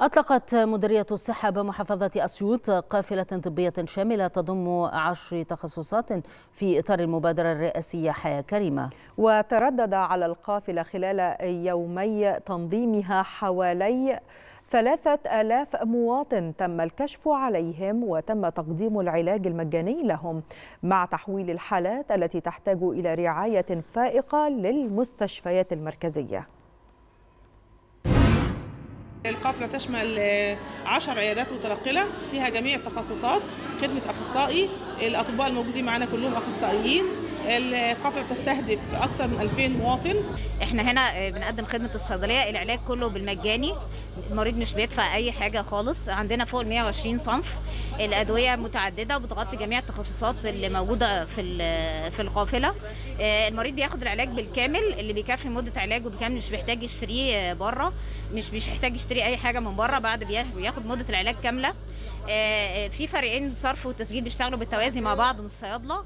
أطلقت مديرية الصحة بمحافظة أسيوط قافلة طبية شاملة تضم عشر تخصصات في إطار المبادرة الرئاسية. حياة كريمة. وتردد على القافلة خلال يومي تنظيمها حوالي ثلاثة آلاف مواطن تم الكشف عليهم وتم تقديم العلاج المجاني لهم مع تحويل الحالات التي تحتاج إلى رعاية فائقة للمستشفيات المركزية. القافلة تشمل 10 عيادات متنقلة فيها جميع التخصصات خدمة أخصائي الأطباء الموجودين معانا كلهم أخصائيين. القافلة بتستهدف أكثر من 2000 مواطن. إحنا هنا بنقدم خدمة الصيدلية العلاج كله بالمجاني المريض مش بيدفع أي حاجة خالص. عندنا فوق ال 120 صنف الأدوية متعددة وبتغطي جميع التخصصات اللي موجودة في في القافلة. المريض بياخد العلاج بالكامل اللي بيكفي مدة علاجه بالكامل مش بيحتاج يشتريه بره مش مش محتاج يشتري أي حاجة من بره بعد بياخد مدة العلاج كاملة. في فريقين صرف وتسجيل بيشتغلوا بالتوازي مع بعض من الصيادلة.